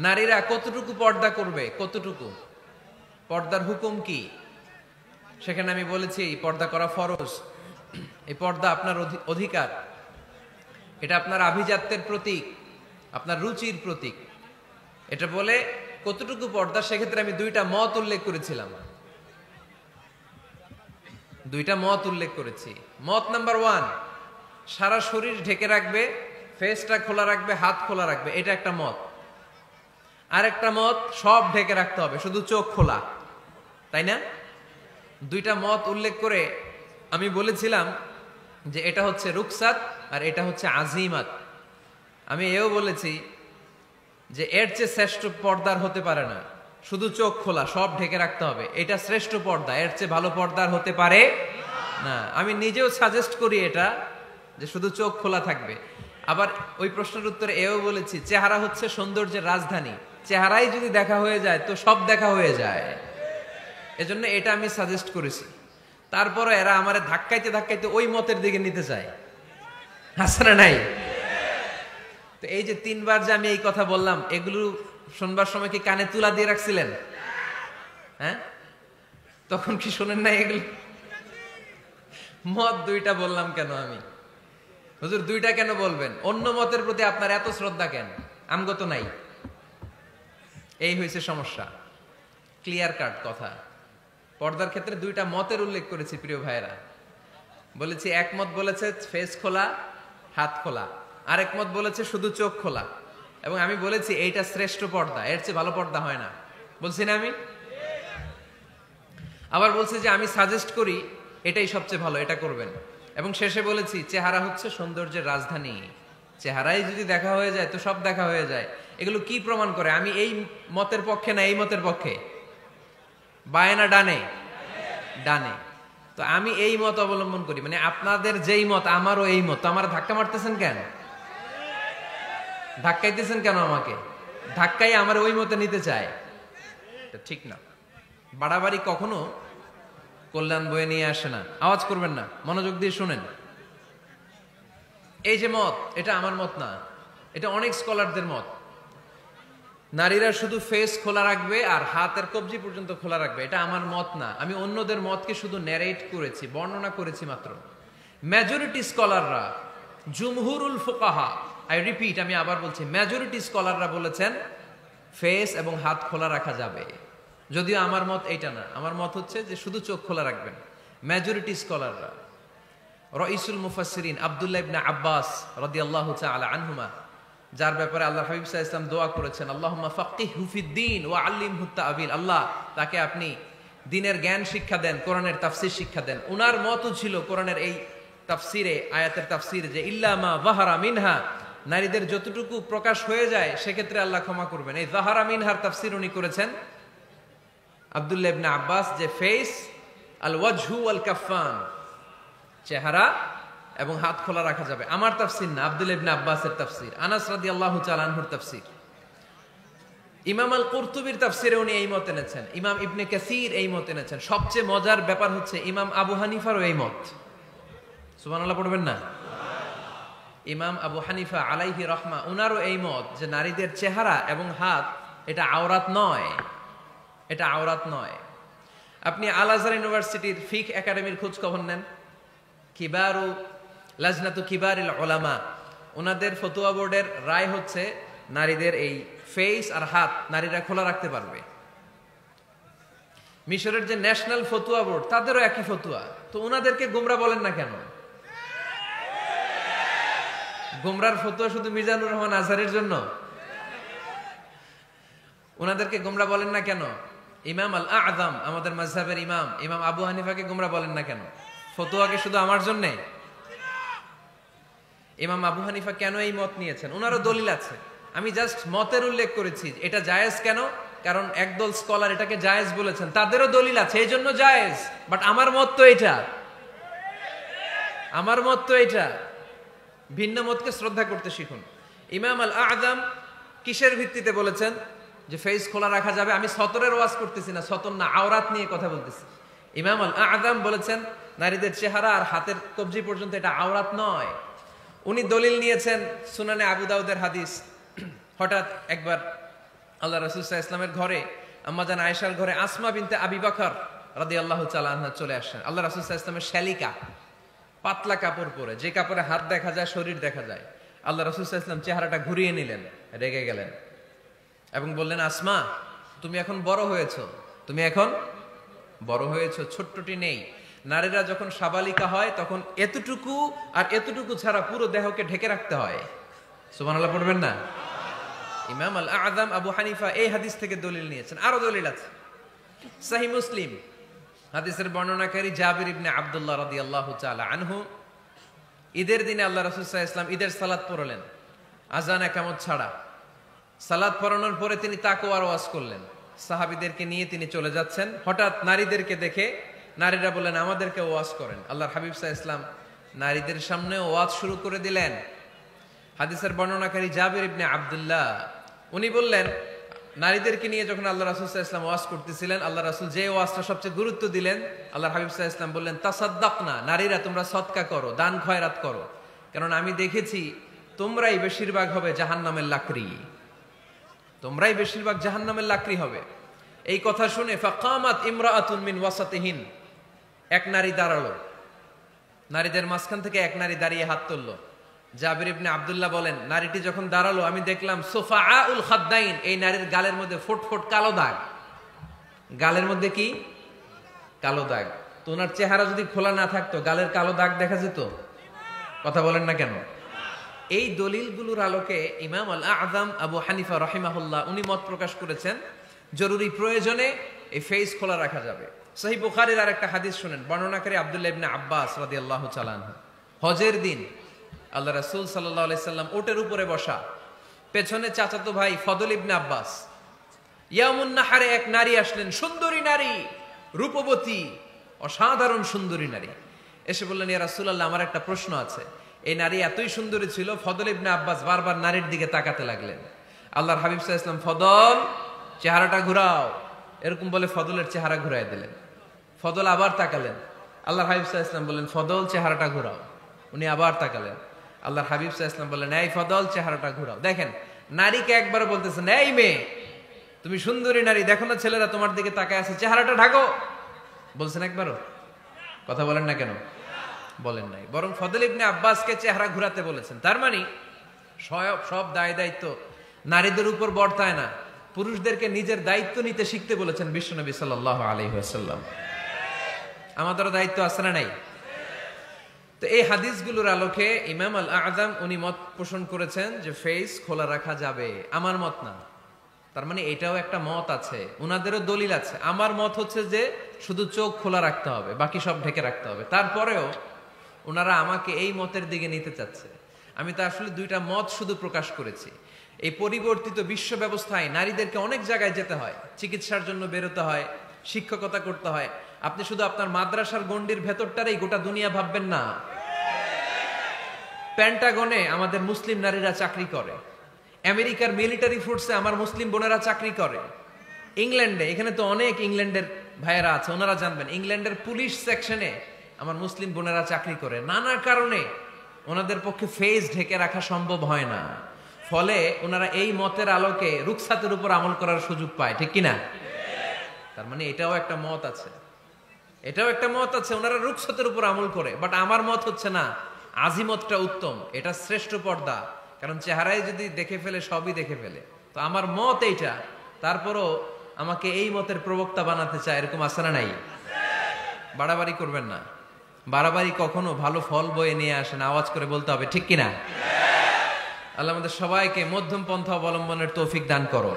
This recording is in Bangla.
নারীরা কতটুকু পর্দা করবে? কতটুকু? পর্দার হুকুম কি? সেখানে আমি বলেছি পর্দা করা ফরজ। এই পর্দা আপনার অধি- অধিকার। এটা আপনার আভিজাত্যের প্রতীক, আপনার রুচির প্রতীক। এটা বলে কতটুকু পর্দা, সেক্ষেত্রে আমি দুইটা মত উল্লেখ করেছিলাম। দুইটা মত উল্লেখ করেছি। মত নাম্বার ওয়ান, সারা শরীর ঢেকে রাখবে ফেসটা খোলা রাখবে, হাত খোলা রাখবে। এটা একটা মত। আর একটা মত সব ঢেকে রাখতে হবে, শুধু চোখ খোলা, তাই না? দুইটা মত উল্লেখ করে আমি বলেছিলাম যে এটা হচ্ছে রুকসাত আর এটা হচ্ছে আজিমাত। আমি এও বলেছি যে এর চেয়ে শ্রেষ্ঠ পর্দার হতে পারে না, শুধু চোখ খোলা, সব ঢেকে রাখতে হবে। এটা শ্রেষ্ঠ পর্দা, এর চেয়ে ভালো পর্দার হতে পারে না। আমি নিজেও সাজেস্ট করি এটা, যে শুধু চোখ খোলা থাকবে। আবার ওই প্রশ্নের উত্তরে এও বলেছি, চেহারা হচ্ছে সৌন্দর্যের রাজধানী। চেহারাই যদি দেখা হয়ে যায়, তো সব দেখা হয়ে যায়। এজন্য এটা আমি সাজেস্ট করেছি। তারপরে এরা আমার ধাক্কাইতে ধাক্কাইতে ওই মতের দিকে নিতে চায়। নাই? তো এই যে তিনবার যে আমি এই কথা বললাম, এগুলো শোনবার সময় কি কানে তুলা দিয়ে রাখছিলেন? হ্যাঁ? তখন কি শোনেন না এগুলো? মত দুইটা বললাম কেন আমি? হুজুর, দুইটা কেন বলবেন? অন্য মতের প্রতি আপনার এত শ্রদ্ধা কেন? আমগত নাই। এই হয়েছে সমস্যা। ক্লিয়ার কাট কথা। পর্দার ক্ষেত্রে দুইটা মতের উল্লেখ করেছি প্রিয় ভাইয়েরা। বলেছি এক মত বলেছে ফেস খোলা, হাত খোলা। আরেক মত বলেছে শুধু চোখ খোলা। এবং আমি বলেছি এইটা শ্রেষ্ঠ পর্দা, এর চেয়ে ভালো পর্দা হয় না। বলছি না আমি? আবার বলছি যে আমি সাজেস্ট করি, এটাই সবচেয়ে ভালো, এটা করবেন। এবং শেষে বলেছি, চেহারা হচ্ছে সৌন্দর্যের রাজধানী। চেহারাই যদি দেখা হয়ে যায়, তো সব দেখা হয়ে যায়। এগুলো কি প্রমাণ করে? আমি এই মতের পক্ষে না এই মতের পক্ষে? বায়ে না ডানে। ডানে। তো আমি এই মত অবলম্বন করি। মানে আপনাদের যেই মত, আমারও এই মত। আমার ধাক্কা মারতেছেন কেন? ধাক্কাইতেছেন কেন আমাকে? ধাক্কাই আমার ওই মতে নিতে চায়। ঠিক না। বাড়াবাড়ি কখনো কল্যাণ বয়ে নিয়ে আসে না। আওয়াজ করবেন না। মনোযোগ দিয়ে শুনেন। এই যে মত, এটা আমার মত না। এটা অনেক স্কলারদের মত। নারীরা শুধু ফেস খোলা রাখবে আর হাতের কবজি পর্যন্ত খোলা রাখবে। এটা আমার মত না। আমি অন্যদের মতকে শুধু ন্যারেট করেছি, বর্ণনা করেছি মাত্র। মেজরিটি স্কলাররা জুমহুরুল ফোকাহা আই রিপিট আমি আবার বলছি মেজরিটি স্কলাররা বলেছেন ফেস এবং হাত খোলা রাখা যাবে। যদিও আমার মত এইটা না। আমার মত হচ্ছে যে শুধু চোখ খোলা রাখবেন। মেজরিটি স্কলাররা রইসুল মুফাসরিন আবদুল্লাহ ইবনে আব্বাস রাদিয়াল্লাহু তাআলা আনহুমা যার ব্যাপারে আল্লাহ হাবিব আলাইহি ওয়াসাল্লাম দোয়া করেছেন, আল্লাহুম্মা ফাক্কিহু ফিদ্দিন ওয়া আল্লিমহু তা'বিল। আল্লাহ তাকে আপনি দিনের জ্ঞান শিক্ষা দেন, কোরআনের তাফসীর শিক্ষা দেন। উনার মতও ছিল কোরআনের এই তাফসিরে, আয়াতের তাফসির যে ইল্লামা যাহারা মিনহা। নারীদের যতটুকু প্রকাশ হয়ে যায়, সেক্ষেত্রে আল্লাহ ক্ষমা করবেন। এই জাহারা মিনহার তাফসির উনি করেছেন, আব্দুল্লাহ ইবনে আব্বাস যে ফেস আল ওয়াজহু আল কাফান চেহারা এবং হাত খোলা রাখা যাবে। আমার তাফসির না, আব্দুল ইবনে আব্বাসের তাফসির। আনাস রাদিয়াল্লাহু তাআলা আনহুর তাফসির। ইমাম আল কুরতুবির তাফসিরে উনি এই মত এনেছেন। ইমাম ইবনে কাসির এই মত এনেছেন। সবচেয়ে মজার ব্যাপার হচ্ছে ইমাম আবু হানিফারও এই মত। সুবহানাল্লাহ পড়বেন না? ইমাম আবু হানিফা আলাইহি রহমা, উনারও এই মত যে নারীদের চেহারা এবং হাত, এটা আওরাত নয়। এটা আওরাত নয়। আপনি আল আজহার ইউনিভার্সিটির ফিক একাডেমির খোঁজ খবর নেন। কিবারু লাজনাতু কিবারিল ওলামা ওনাদের ফতুয়া বোর্ডের রায় হচ্ছে নারীদের এই ফেস আর হাত নারীরা খোলা রাখতে পারবে। মিশরের যে ন্যাশনাল ফতুয়া বোর্ড, তাদেরও একই ফতুয়া। তো ওনাদেরকে গোমরা বলেন না কেন? গোমরার ফতুয়া শুধু মিজানুর রহমান আজহারের জন্য? ওনাদেরকে গোমরা বলেন না কেন? ইমাম আল আদম আমাদের মাঝহাবের ইমাম ইমাম আবু হানিফাকে গোমরা বলেন না কেন? ফতুয়াকে শুধু আমার জন্যে? ইমাম আবু হানিফা কেন এই মত নিয়েছেন? ওনারও দলিল আছে। আমি জাস্ট মতের উল্লেখ করেছি, এটা জায়েজ কেন? কারণ একদল স্কলার এটাকে জায়েজ বলেছেন। তাদেরও দলিল আছে, এই জন্য জায়েজ। বাট আমার মত তো এটা আমার মত তো এটা ভিন্ন মতকে শ্রদ্ধা করতে শিখুন। ইমাম আল আদম কিসের ভিত্তিতে বলেছেন যে ফেস খোলা রাখা যাবে? আমি সতরের ওয়াজ করতেছি না, সতর না, আওরাত নিয়ে কথা বলতেছি। ইমাম আল আদম বলেছেন, নারীদের চেহারা আর হাতের কবজি পর্যন্ত এটা আওরাত নয়। উনি দলিল নিয়েছেন সুনানে আবু দাউদের হাদিস। হঠাৎ একবার আল্লাহ রসুল্লাহ ইসলামের ঘরে আম্মাজান আয়েশার ঘরে আসমা বিনতে আবি বকর রাদি আল্লাহ চালান্না চলে আসেন। আল্লাহ রসুল্লাহ ইসলামের শ্যালিকা, পাতলা কাপড় পরে, যে কাপড়ে হাত দেখা যায়, শরীর দেখা যায়, আল্লাহ রসুল্লাহ ইসলাম চেহারাটা ঘুরিয়ে নিলেন, রেগে গেলেন এবং বললেন, আসমা, তুমি এখন বড় হয়েছ। তুমি এখন বড় হয়েছো, ছোট্টটি নেই। নারীরা যখন সাবালিকা হয়, তখন এতটুকু আর এতটুকু ছাড়া পুরো দেহকে ঢেকে রাখতে হয়। সুবহানাল্লাহ, পড়বেন না? ইমাম আল আদম আবু হানিফা এই হাদিস থেকে দলিল নিয়েছেন। আরও দলিল আছে। সাহি মুসলিম, হাদিসের বর্ণনাকারী জাবির ইবনে আব্দুল্লাহ রাদিয়াল্লাহু তাআলা আনহু, ঈদের দিনে আল্লাহ রাসূল সাল্লাল্লাহু আলাইহি ঈদের সালাদ পড়লেন। আজান একামত ছাড়া। সালাদ পড়ানোর পরে তিনি তাকওয়ার ওয়াজ করলেন। সাহাবীদেরকে নিয়ে তিনি চলে যাচ্ছেন। হঠাৎ নারীদেরকে দেখে নারীরা বললেন, আমাদেরকে ওয়াজ করেন। আল্লাহর হাবিব সাহা ইসলাম নারীদের সামনে ওয়াজ শুরু করে দিলেন। হাদিসের বর্ণনাকারী জাবির ইবনে আব্দুল্লাহ, উনি বললেন, নারীদেরকে নিয়ে যখন আল্লাহ রাসুল সাহা ইসলাম ওয়াজ করতেছিলেন, আল্লাহ রাসুল যে ওয়াজটা সবচেয়ে গুরুত্ব দিলেন আল্লাহ হাবিব সাহা ইসলাম বললেন তাসাদ্দাক না নারীরা তোমরা সৎকা করো, দান খয়রাত করো। কারণ আমি দেখেছি, তোমরাই বেশিরভাগ হবে জাহান্নামের লাকড়ি। তোমরাই বেশিরভাগ জাহান্নামের লাকড়ি হবে। এই কথা শুনে ফাকামাত ইমরাআতুন মিন ওয়াসাতিহিন এক নারী দাঁড়াল। নারীদের মাঝখান থেকে এক নারী দাঁড়িয়ে হাত তুললো। জাবির ইবনে আবদুল্লাহ বলেন, নারীটি যখন দাঁড়াল, আমি দেখলাম সোফা উল খাদ্দাইন, এই নারীর গালের মধ্যে ফুট ফুট কালো দাগ। গালের মধ্যে কি? কালো দাগ। তো ওনার চেহারা যদি খোলা না থাকতো, গালের কালো দাগ দেখা যেত? কথা বলেন না কেন? এই দলিলগুলোর আলোকে ইমাম আল আজম আবু হানিফা রহিমাহুল্লাহ, উনি মত প্রকাশ করেছেন, জরুরি প্রয়োজনে এই ফেস খোলা রাখা যাবে। সহি বুখারির আর একটা হাদিস শুনেন, বর্ণনাকারী আব্দুল্লাহ ইবনে আব্বাস রাদি আল্লাহ চালান হজের দিন আল্লাহ রাসুল সাল্লাহ আলাইসাল্লাম ওটের উপরে বসা, পেছনে চাচাতো ভাই ফদল ইবনে আব্বাস ইয়ামুন্নাহারে এক নারী আসলেন, সুন্দরী নারী, রূপবতী, অসাধারণ সুন্দরী নারী। এসে বললেন, ইয়া রাসূলুল্লাহ, আমার একটা প্রশ্ন আছে। এই নারী এতই সুন্দরী ছিল ফদল ইবনে আব্বাস বারবার নারীর দিকে তাকাতে লাগলেন। আল্লাহর হাবিব সাল্লাল্লাহু আলাইহি ফদল চেহারাটা ঘুরাও। এরকম বলে ফদলের চেহারা ঘুরাই দিলেন। ফদল আবার তাকালেন। আল্লাহ হাবিব সাল্লাল্লাহু ইসলাম বললেন, ফদল চেহারাটা ঘুরাও। উনি আবার তাকালেন। আল্লাহ হাবিব সাল্লাল্লাহু আলাইহি বললেন, এই ফদল চেহারাটা ঘুরাও। দেখেন, নারীকে একবার বলতেছেন এই মেয়ে, তুমি সুন্দরী নারী, দেখো না ছেলেরা তোমার দিকে তাকায় আছে, চেহারাটা ঢাকো। বলছেন একবারও? কথা বলেন না কেন? বলেন নাই। বরং ফদল ইবনে আব্বাসকে চেহারা ঘুরাতে বলেছেন। তার মানে সব দায় দায়িত্ব নারীদের উপর বর্তায় না। পুরুষদেরকে নিজের দায়িত্ব নিতে শিখতে বলেছেন বিশ্বনবী সাল্লাহ আলহিহাসাল্লাম আমাদেরও দায়িত্ব আছে না নাই? তো এই হাদিসগুলোর আলোকে ইমাম আল আজম উনি মত পোষণ করেছেন যে ফেস খোলা রাখা যাবে। আমার মত না। তার মানে এটাও একটা মত আছে। উনাদেরও দলিল আছে। আমার মত হচ্ছে যে শুধু চোখ খোলা রাখতে হবে, বাকি সব ঢেকে রাখতে হবে। তারপরেও ওনারা আমাকে এই মতের দিকে নিতে চাচ্ছে। আমি তো আসলে দুইটা মত শুধু প্রকাশ করেছি। এই পরিবর্তিত বিশ্ব ব্যবস্থায় নারীদেরকে অনেক জায়গায় যেতে হয়, চিকিৎসার জন্য বেরোতে হয়, শিক্ষকতা করতে হয়। আপনি শুধু আপনার মাদ্রাসার গণ্ডির ভেতরটারেই গোটা দুনিয়া ভাববেন না। প্যান্টাগনে আমাদের মুসলিম নারীরা চাকরি করে। আমেরিকার মিলিটারি ফোর্সে আমার মুসলিম বোনেরা চাকরি করে। ইংল্যান্ডে, এখানে তো অনেক ইংল্যান্ডের ভাইয়েরা আছে, ওনারা জানবেন, ইংল্যান্ডের পুলিশ সেকশনে আমার মুসলিম বোনেরা চাকরি করে। নানা কারণে ওনাদের পক্ষে ফেস ঢেকে রাখা সম্ভব হয় না। ফলে ওনারা এই মতের আলোকে রুকসাতের উপর আমল করার সুযোগ পায়, ঠিক কিনা? তার মানে এটাও একটা মত আছে। এটাও একটা মত আছে, ওনারা রুকসতের উপর আমল করে। বাট আমার মত হচ্ছে না আজিমতটা উত্তম, এটা শ্রেষ্ঠ পর্দা। কারণ চেহারায় যদি দেখে ফেলে, সবই দেখে ফেলে। তো আমার মত এইটা, তারপরও আমাকে এই মতের প্রবক্তা বানাতে চায়, এরকম আসে না নাই? বাড়াবাড়ি করবেন না। বাড়াবাড়ি কখনো ভালো ফল বয়ে নিয়ে আসেন আওয়াজ করে বলতে হবে, ঠিক কিনা? আল্লাহ আমাদের সবাইকে মধ্যম পন্থা অবলম্বনের তৌফিক দান করো।